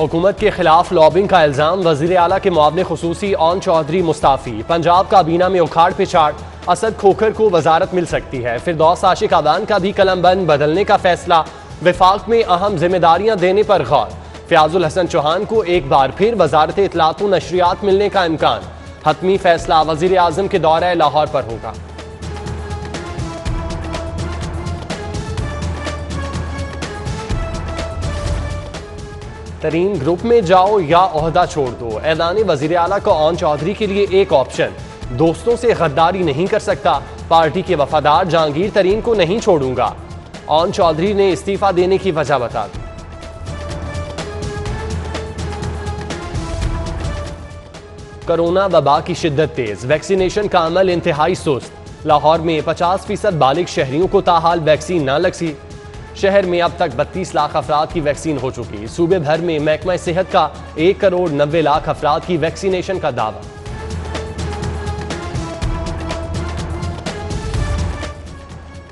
हुकूमत के खिलाफ लॉबिंग का इल्ज़ाम वज़ीर अला के मुआवन खसूसी ओन चौधरी मुस्ताफ़ी। पंजाब काबीना में उखाड़ पिछाड़, असद खोखर को वजारत मिल सकती है। फिर दौस आशिक आबान का भी कलम बंद, बदलने का फैसला, विफाक में अहम जिम्मेदारियाँ देने पर गौर। फयाजुल हसन चौहान को एक बार फिर वजारत इतलात नशरियात मिलने का इम्कान। हतमी फैसला वज़ीर आज़म के दौरे लाहौर पर होगा। तरीन ग्रुप में जाओ या अहदा छोड़ दो। ऐलान वज़ीर अला को ओन चौधरी के लिए एक ऑप्शन। दोस्तों से गद्दारी नहीं कर सकता। पार्टी के वफादार जहांगीर तरीन को नहीं छोड़ूँगा। ओन चौधरी ने इस्तीफा देने की वजह बता दी। कोरोना वबा की शिद्दत तेज। वैक्सीनेशन का अमल इंतहाई सुस्त। लाहौर में 50 फ़ीसद बालिग शहरियों को ताहाल वैक्सीन न लगी शहर में अब तक 32 लाख अफराद की वैक्सीन हो चुकी सूबे भर में महकमा सेहत का एक करोड़ नब्बे लाख अफराद की वैक्सीनेशन का दावा।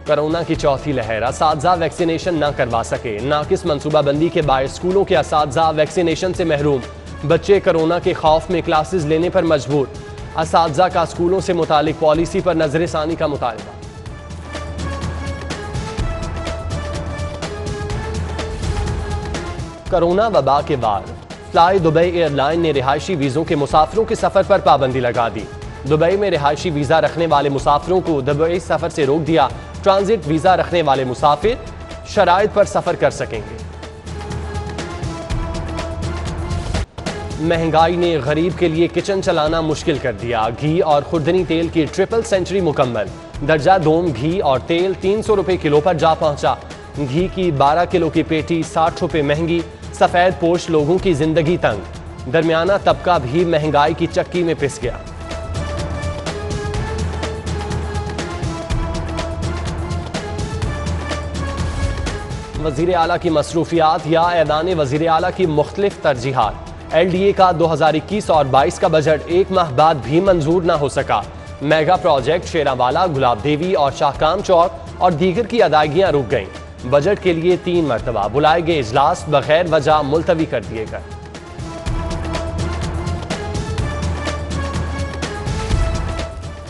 कोरोना की चौथी लहर इस वैक्सीनेशन न करवा सके। नाकिस मनसूबाबंदी के बायस स्कूलों के इस वैक्सीनेशन से महरूम। बच्चे कोरोना के खौफ में क्लासेस लेने पर मजबूर। इस का स्कूलों से मुतालिक पॉलिसी पर नज़र षानी का मुतालबा। कोरोना वबा के बाद। फ्लाई दुबई एयरलाइन ने रिहायशी वीजों के मुसाफिरों के सफ़र पर पाबंदी लगा दी। दुबई में रिहायशी वीज़ा रखने वाले मुसाफिरों को दुबई सफ़र से रोक दिया ट्रांजिट वीज़ा रखने वाले मुसाफिर शराइत पर सफ़र कर सकेंगे। महँगाई ने गरीब के लिए किचन चलाना मुश्किल कर दिया। घी और खुर्दनी तेल की ट्रिपल सेंचुरी मुकम्मल। दर्जा, दोम, घी और तेल तीन सौ रुपए किलो पर जा पहुँचा। घी की 12 किलो की पेटी, साठ रुपए महँगी, सफ़ेद पोश लोगों की ज़िंदगी तंग। दरमियाना तबका भी महँगाई की चक्की में पिस गया। वज़ीर अला की मसरूफियात या ऐलान वज़ीर अला की मुख्तलिफ़ तरजीहत। एल डी ए का दो हज़ार इक्कीस और बाईस का बजट एक माह बाद भी मंजूर न हो सका। मेगा प्रोजेक्ट शेरावाला गुलाब देवी और शाहकाम चौक और दीगर की अदायगियाँ रुक गईं। बजट के लिए तीन मरतबा बुलाए गए इजलास, बगैर वजह मुलतवी कर दिए गए।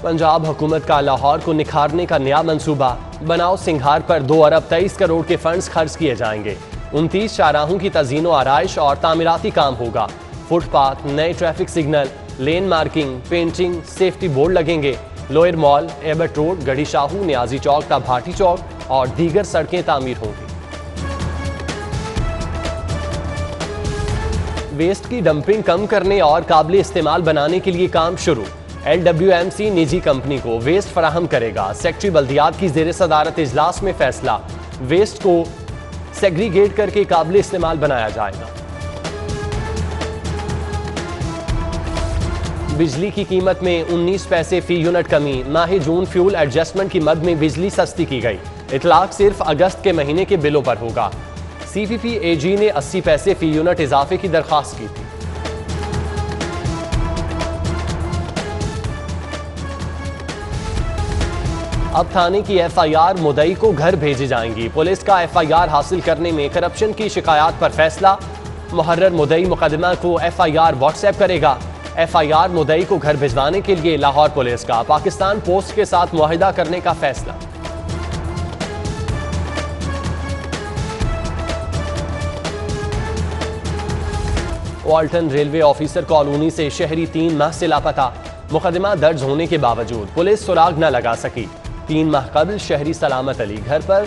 पंजाब हुकूमत का लाहौर को निखारने का नया मंसूबा बनाओ सिंघार पर दो अरब तेईस करोड़ के फंड्स खर्च किए जाएँगे। उनतीस शाहराहों की तजीनो आरइश और तामीराती काम होगा। फुटपाथ, नए traffic signal, lane marking, painting, safety board लगेंगे। Lower mall, Abbott road, Garhi Shahu, Niazi Chowk ता भाटी चौक और दीगर सड़कें तामीर होंगी। वेस्ट की डंपिंग कम करने और काबिल इस्तेमाल बनाने के लिए काम शुरू। एल डब्ल्यू एम सी निजी कंपनी को वेस्ट फराहम करेगा। सेक्रेटरी बल्दियात की जेर सदारत इजलास में फैसला। वेस्ट को सेग्रीगेट करके काबिल इस्तेमाल बनाया जाएगा। बिजली की कीमत में 19 पैसे फ़ी यूनिट कमी। माह जून फ्यूल एडजस्टमेंट की मद में बिजली सस्ती की गई। इतलाक सिर्फ़ अगस्त के महीने के बिलों पर होगा। सीपीपी एजी ने 80 पैसे फ़ी यूनिट इजाफे की दरख्वास्त की थी। अब थाने की एफआईआर मुदई को घर भेजी जाएँगी। पुलिस का एफआईआर हासिल करने में करप्शन की शिकायत पर फैसला। मुहर्र मुदई मुकदमा को एफआईआर व्हाट्सएप करेगा। एफआईआर मुदई को घर भिजवाने के लिए लाहौर पुलिस का। पाकिस्तान पोस्ट के साथ मुहिदा करने का फैसला। वाल्टन रेलवे ऑफिसर कॉलोनी से शहरी तीन माह से लापता। मुकदमा दर्ज होने के बावजूद पुलिस सुराग न लगा सकी। तीन माह कबल शहरी सलामत अली घर पर,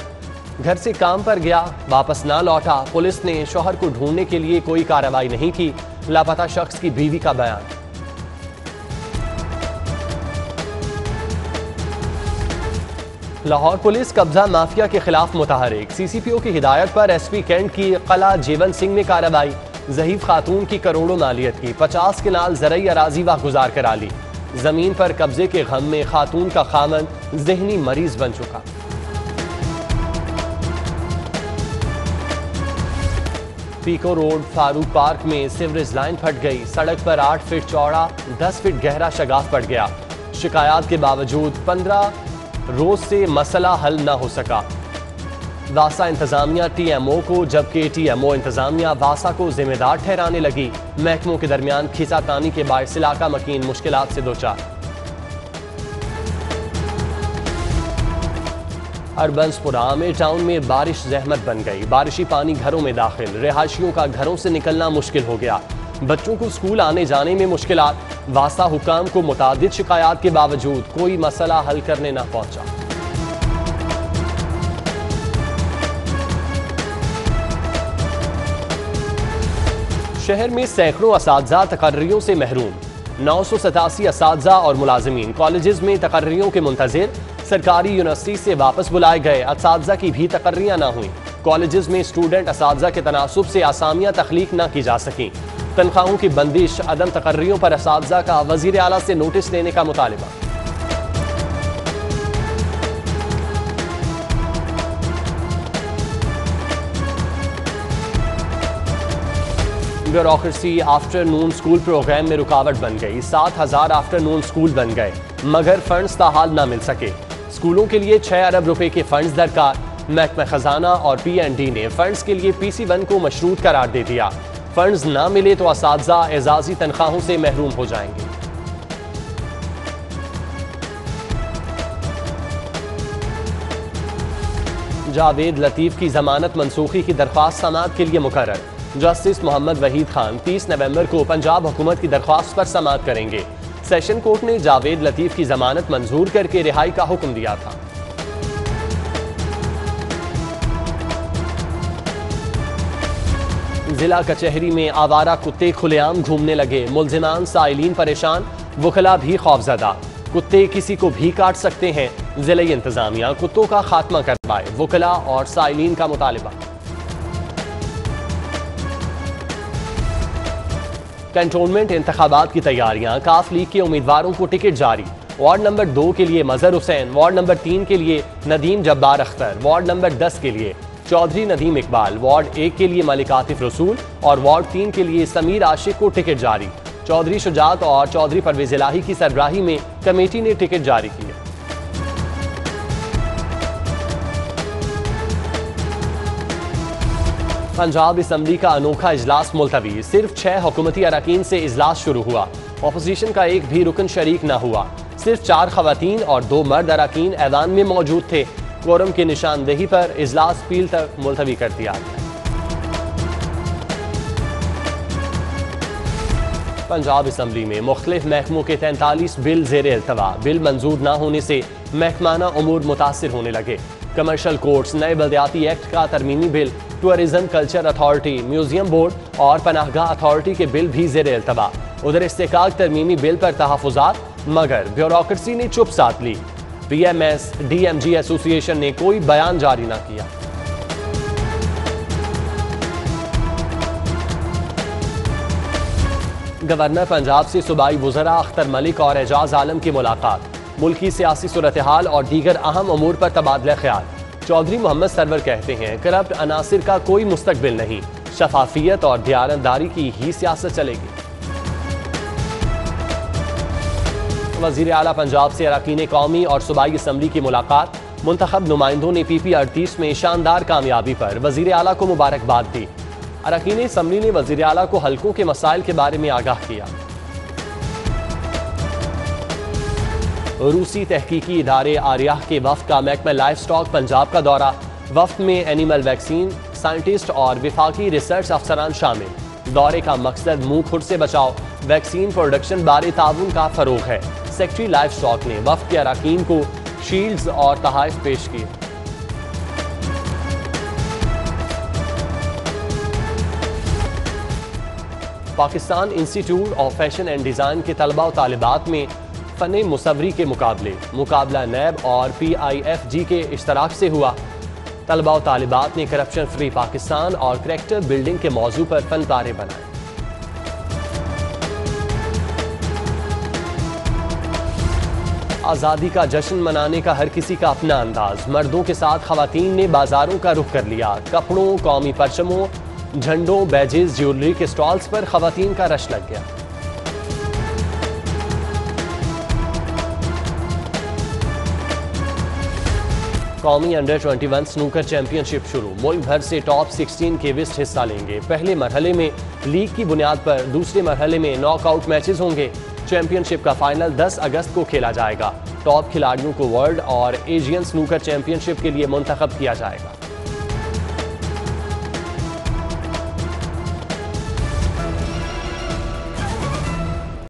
घर से काम पर गया, वापस ना लौटा। पुलिस ने शोहर को ढूँढने के लिए कोई कार्रवाई नहीं की, लापता शख्स की बीवी का बयान। लाहौर पुलिस कब्जा माफिया के खिलाफ मुतहरिक। सीसीपीओ की हिदायत पर एसपी कैंट की कला जीवन सिंह ने कार्रवाई। जहीफ खातून की करोड़ों मालियत की, पचास के नाल जरई अराजी वाह गुजार करा ली। ज़मीन पर कब्जे के गम में खातून का खामन जहनी मरीज़ बन चुका। पीको रोड, फारूक पार्क में सीवरेज लाइन फट गई। सड़क पर आठ फीट चौड़ा, दस फीट गहरा शगाफ पड़ गया। शिकायत के बावजूद पंद्रह रोज से मसला हल न हो सका। वासा इंतजामिया टीएमओ को, जबकि टीएमओ इंतजामिया वासा को जिम्मेदार ठहराने लगी। महकमों के दरमियान खींचातानी के बायस इलाका मकीन मुश्किल से दो चार अरबंसपुरा में टाउन में बारिश जहमत बन गई। बारिशी पानी घरों में दाखिल। रिहायशियों का घरों से निकलना मुश्किल हो गया। बच्चों को स्कूल आने जाने में मुश्किल वासा हुकाम को मुताद शिकायत के बावजूद कोई मसला हल करने न पहुँचा। शहर में सैकड़ों इस तकर्रियों से महरूम। नौ सौ सतासी इस और मुलाजमीन कॉलेज में तकर्रियों के मुंतजर। सरकारी यूनिवर्सिटी से वापस बुलाए गए इस की भी तकर्रियाँ ना हुई। कॉलेज में स्टूडेंट इस के तनासब से आसामियाँ तख्लीक न की जा सकें। तनख्वाहों की बंदिश अदम तकर्रियों पर इस का वज़ीर अला से नोटिस लेने का मुतालबा। ब्यूरोक्रेसी आफ्टरनून स्कूल प्रोग्राम में रुकावट बन गई। सात हज़ार आफ्टरनून स्कूल बन गए, मगर फंड्स ताहाल ना मिल सके। स्कूलों के लिए छह अरब रुपए के फंड्स दरकार। महकमा खजाना और पी एन डी ने फंड्स के लिए पी सी वन को मशरूत करार दे दिया। फंड्स ना मिले तो इस एजाजी तनख्वाहों से महरूम हो जाएँगे। जावेद लतीफ की जमानत मनसूखी की दरख्वास्त समात के लिए मुकर जस्टिस मोहम्मद वहीद खान 30 नवंबर को पंजाब हुकूमत की दरख्वास्त पर समात करेंगे। सेशन कोर्ट ने जावेद लतीफ की जमानत मंजूर करके रिहाई का हुक्म दिया था। जिला कचहरी में आवारा कुत्ते खुलेआम घूमने लगे। मुलजिमान साइलिन परेशान वकला भी खौफजदा। कुत्ते किसी को भी काट सकते हैं। ज़िले इंतजामिया कुत्तों का खात्मा करवाए। वकला और साइलिन का मुतालबा। कंटोनमेंट इंतबात की तैयारियाँ, काफ लीग के उम्मीदवारों को टिकट जारी। वार्ड नंबर दो के लिए मजहर हुसैन, वार्ड नंबर तीन के लिए नदीम जब्बार अख्तर, वार्ड नंबर दस के लिए चौधरी नदीम इकबाल, वार्ड एक के लिए मलिक आतिफ रसूल और वार्ड तीन के लिए समीर आशिक को टिकट जारी। चौधरी शुजात और चौधरी परवेज इलाही की सरबराही में कमेटी ने टिकट जारी किया। पंजाब इसम्बली का अनोखा इजलास मुलतवी। सिर्फ़ छह हुकूमती अरकान से इजलास शुरू हुआ। अपोजिशन का एक भी रुकन शरीक न हुआ। सिर्फ़ चार खातन और दो मर्द अरकान ऐवान में मौजूद थे। कोरम की निशानदेही पर इजलास पील तक मुलतवी कर दिया। पंजाब इसम्बली में मुख्तलिफ़ महकमों के तैंतालीस बिल जेर अल्तवा। बिल मंजूर न होने से महकमाना अमूर मुतासर होने लगे। कमर्शल कोर्ट्स नए बल्दियाती एक्ट का तरमीमी bill tourism culture authority museum board और पनाहगाह अथॉरिटी के बिल भी जेर अल्तबा। उधर इस्तेकाक तरमीमी बिल पर तहफात मगर ब्यूरोक्रेसी ने चुप साथ ली। P M S D M G association ने कोई बयान जारी ना किया। गवर्नर पंजाब से सूबाई वजरा अख्तर मलिक और एजाज आलम की मुलाकात। मुल्की सियासी सूरत हाल और दीगर अहम अमूर पर तबादला ख्याल। चौधरी मोहम्मद सरवर कहते हैं, करप्ट अनासर का कोई मुस्तकबिल नहीं। शफाफियत और दयानतदारी की ही सियासत चलेगी। वज़ीर अला पंजाब से अरकान कौमी और सूबाई असम्बली की मुलाकात। मुंतब नुमाइंदों ने पी पी अड़तीस में शानदार कामयाबी पर वज़ीर अला को मुबारकबाद दी। अरकान असम्बली ने वज़ीर अला को हल्कों के मसाइल के बारे में आगाह किया। रूसी तहकीकी इदारे आर्याह के वफ का महकमा लाइफ स्टॉक पंजाब का दौरा। वफ में एनिमल वैक्सीन, साइंटिस्ट और विफाकी रिसर्च अफसरान शामिल। दौरे का मकसद मुँह खुद से बचाओ। वैक्सीन प्रोडक्शन बारे ताउन का फरोग है। सेक्रेटरी लाइफ स्टॉक ने वफ के अरकान को शील्ड्स और तहाइफ पेश किए Pakistan institute of fashion and design के तलबा और तालिबात में फ़न मुसवरी के मुकाबले। मुकाबला नैब और पी आई एफ़ जी के इश्तराक से हुआ। तलबा और तालिबात ने करप्शन फ्री पाकिस्तान और करेक्टर बिल्डिंग के मौजू पर फन तारे बनाए आज़ादी का जश्न मनाने का हर किसी का अपना अंदाज। मर्दों के साथ खातन ने बाजारों का रुख कर लिया। कपड़ों, कौमी परचमों, झंडों बैजेस ज्वेलरी के स्टॉल्स पर खातन का रश लग गया। कौमी अंडर 21 स्नूकर चैंपियनशिप शुरू। मुल्क भर से टॉप 16 केविस्ट हिस्सा लेंगे। पहले मरहले में लीग की बुनियाद पर दूसरे मरहले में नॉकआउट मैचेस होंगे। चैंपियनशिप का फाइनल 10 अगस्त को खेला जाएगा। टॉप खिलाड़ियों को वर्ल्ड और एशियन स्नूकर चैंपियनशिप के लिए मुंतखब किया जाएगा।